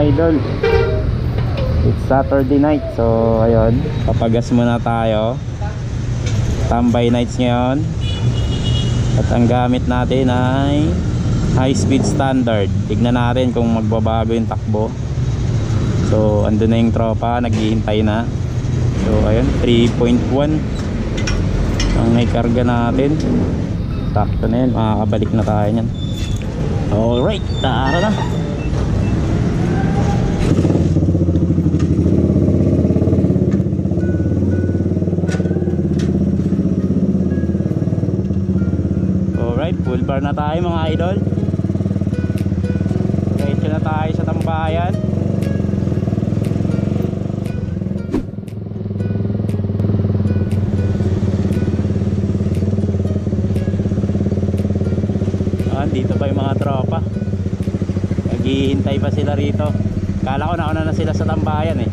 idol. It's Saturday night So ayun Papagas muna tayo. Tambay nights ngayon. At ang gamit natin ay High speed standard. Tignan natin kung magbabago yung takbo. So andun na yung tropa Naghihintay na. So ayun 3.1 Ang may karga natin. Takto na yun Makakabalik na tayo nyan Alright Tara na Bar na tayo mga idol. Diretso na tayo sa tambayan. Ah, dito pa yung mga tropa. Naghihintay pa sila rito. Kala ko nauna na sila sa tambayan eh.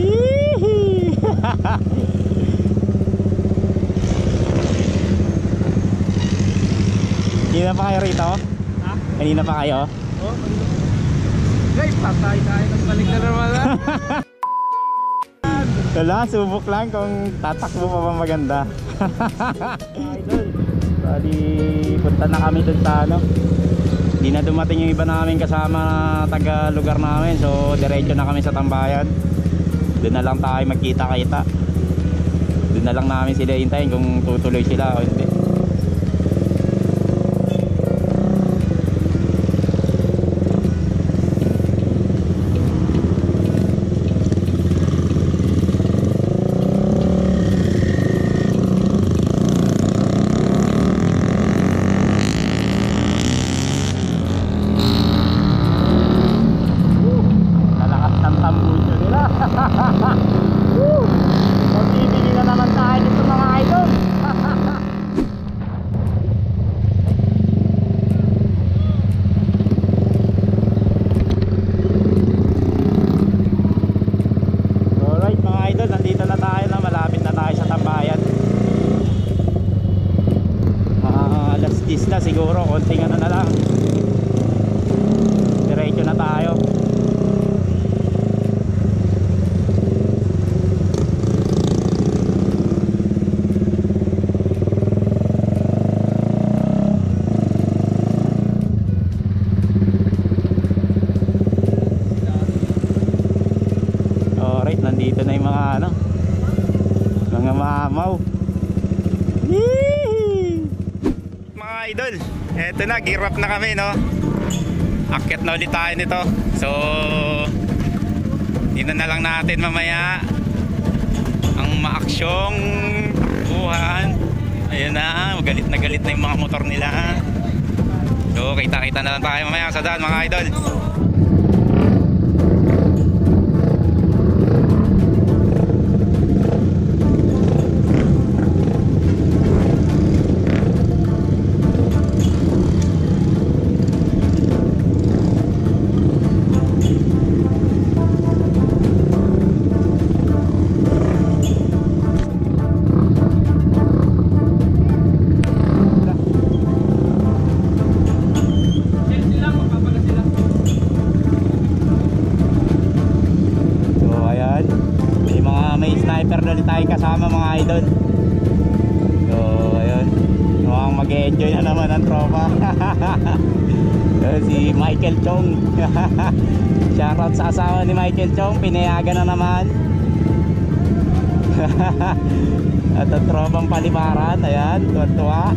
Yee! Kanina pa kayo rito? Ha? Kanina pa kayo? Oh, Guys, patay tayo ng balik na naman ah. Wala, subok lang kung tatakbo pa ba maganda. Idol. Bali, punta na kami dun sa ano. Hindi na dumating yung iba namin kasama na taga lugar namin. So, diretso na kami sa tambayan. Doon na lang tayo magkita-kita. Doon na lang namin sila hintayin kung tutuloy sila o hindi. Lalakas ng tambutso nila. Woo! Magbibili na naman tayo dito mga idol. Alright mga idol, nandito na tayo na malapit na tayo sa tambayan. Mga alas 10 na siguro, konting ano na lang. Diretso na tayo. Alright, nandito na yung mga ano Mga mamaw. Yee! Mga idol Eto na, gear up na kami no? Akyat na ulit tayo nito. So Dito na lang natin mamaya Ang maaksyong Takbuhan Ayun na, galit na galit na yung mga motor nila So kita-kita na lang tayo mamaya sa daan mga idol Chong. Shoutout sa asawa ni Michael Chong Pinayagan na naman. At ang tropang palibaran Ayan, tuwa-tuwa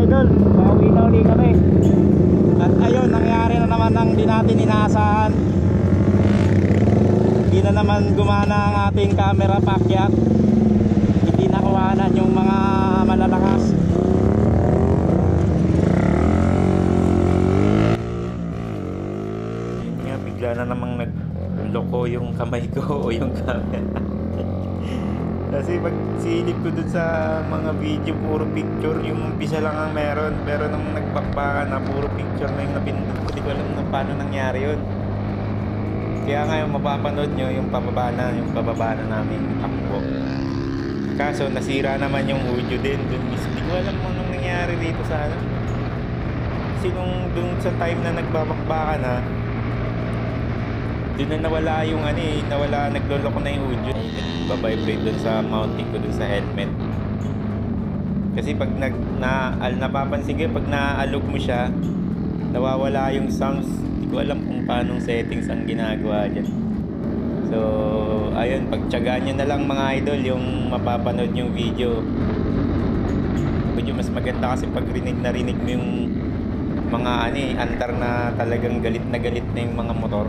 idol. Pauwi na uli kami. At ayun, nangyari na naman ang di natin inaasahan. Hindi na naman gumana ang ating camera pakyat. Hindi nakuhanan yung mga malalakas. Yun nga, bigla na namang nagloko yung kamay ko o yung camera. Kasi pag silip ko dun sa mga video, puro picture, yung umpisa lang ang meron. Pero nung nagbakbakan na, puro picture na yung napindot ko. Di ko alam na paano nangyari yun. Kaya ngayon mapapanood nyo yung pababa na, yung pababa na namin takbo. Kaso nasira naman yung audio din dun mismo. Di ko alam kung anong nangyari dito sa ano. Kasi nung dun sa time na nagbabakbakan na, doon na nawala yung ano eh, nawala, nagloloko na yung audio. Nagbabibrate dun sa mounting ko dun sa helmet. Kasi pag nag, na, al, napapansin ko pag naaalog mo siya, nawawala yung sounds. Hindi ko alam kung paano settings ang ginagawa dyan. So, ayun, pagtyagaan nyo na lang mga idol yung mapapanood yung video. Medyo mas maganda kasi pag rinig na rinig mo yung mga ano eh, antar na talagang galit na galit na yung mga motor.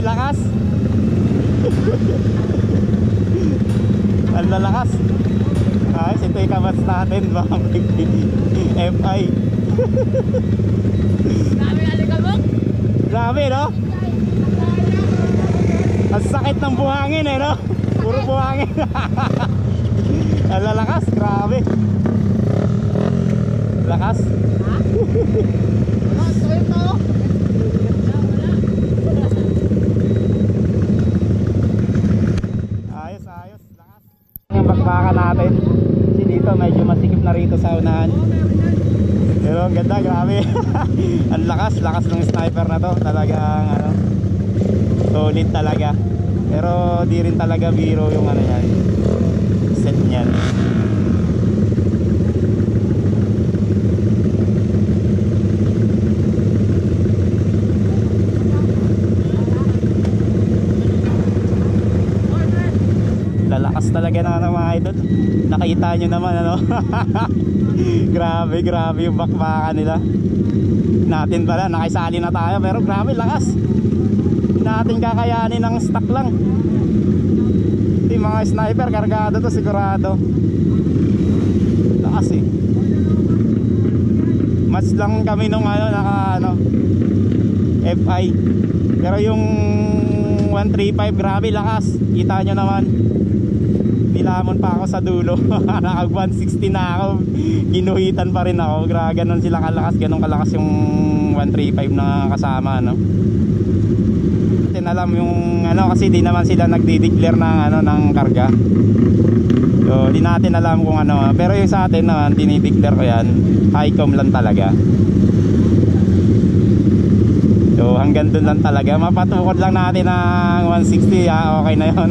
Lakas. Ang lalakas. Ayos, ito yung kamats natin, mga 50 FI. Kami alikabok. Grabe, no? Ang sakit ng buhangin, eh, no? Puro buhangin. Ang lalakas, grabe. Lakas. Ah, tuloy pa ako. Ayos, ayos. Lakas. Yung bakbakan natin. Kasi dito medyo masikip na rito sa unahan. Pero ang ganda, grabe. ang lakas, lakas ng sniper na to. Talagang ano, solid talaga. Pero di rin talaga biro yung ano yan. Set niyan. Talaga na ano mga idol nakita nyo naman ano? Grabe grabe yung bakbakan nila. Natin pala nakisali na tayo pero grabe lakas. Natin kakayanin ng stock lang. Yung mga sniper kargado to sigurado. Lakas eh. Mas lang kami nung ano naka ano FI pero yung 135 grabe lakas. Kita nyo naman nilamon pa ako sa dulo. Nakag 160 na ako. Ginuhitan pa rin ako. Gra ganun sila kalakas. Ganun kalakas yung 135 na kasama no? Alam yung ano kasi di naman sila nagdi-declare ng ano ng karga. So di natin alam kung ano. Pero yung sa atin naman dinideclare ko yan. High com lang talaga So hanggang doon lang talaga. Mapatukod lang natin ng 160 ha. Okay na yon.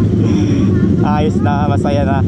Ayos na, masaya na.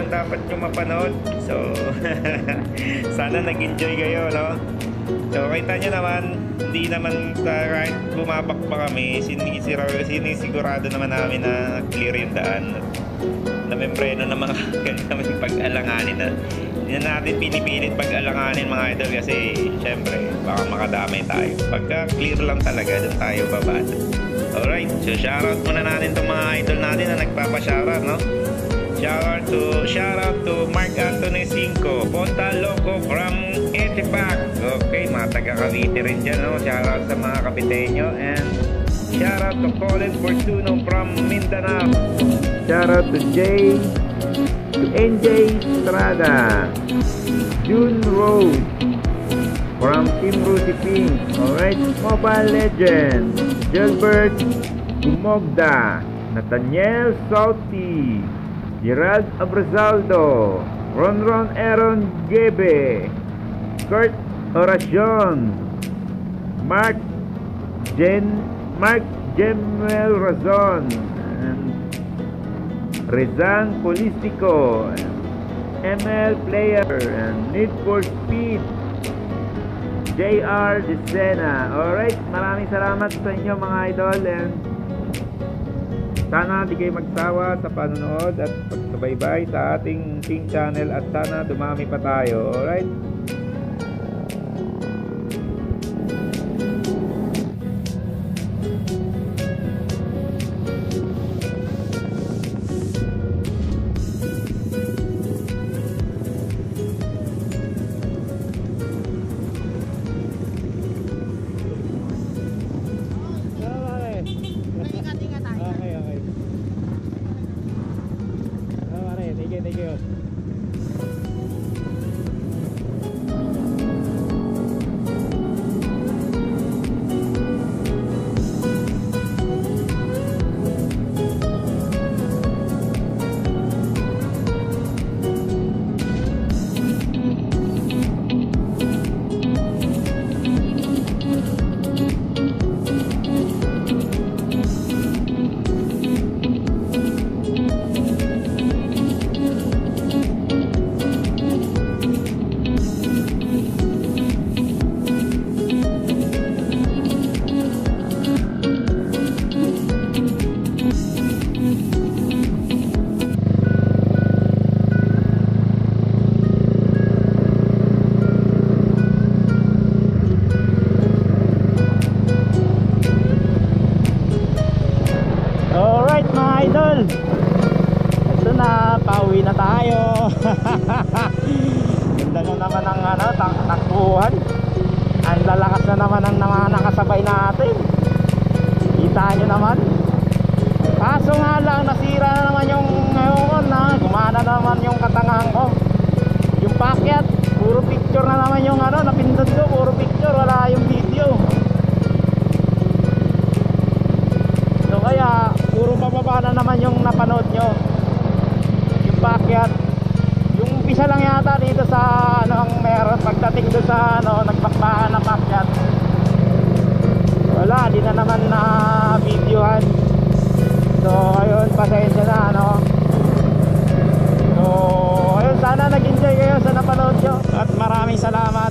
Ang dapat nyo mapanood. So, sana nag-enjoy kayo, no? So, kita nyo naman, hindi naman sa right bumabak pa kami, sinisira, sinisigurado naman namin na clear yung daan. Na membreno na mga kami pag-alanganin na hindi na natin pinipilit pag-alanganin mga idol kasi syempre baka makadamay tayo. Pagka clear lang talaga, doon tayo babaan. Alright, so shoutout muna natin itong mga idol natin na nagpapa-shoutout, no? Shoutout to, shoutout to Mark Anthony Cinco, Ponta Loco from Etipac. Okay, mga taga Cavite rin dyan, no? Shoutout sa mga kapitenyo and shoutout to Colin Fortuno from Mindanao. Shoutout to Jay, to NJ Estrada, June Rose, from Team Rudy Pink, alright, Mobile Legend, Gilbert Gumogda, Nathaniel Salty, Gerald Abrazaldo, Ronron Aaron Gebe, Kurt Oracion, Mark Jen Mark Jemuel Razon, and Rezang Polistico, ML Player, and Need for Speed, JR Decena. Alright, maraming salamat sa inyo mga idol and sana di kayo magsawa sa panonood at pagsubaybay sa ating King Channel at sana dumami pa tayo. Alright? Thank you. pagdating doon sa ano, nagbakbakan ng pakyat wala, di na naman na videohan. So ayun, pasensya na ano. So ayun, sana nag-enjoy kayo sa napanood nyo. At maraming salamat.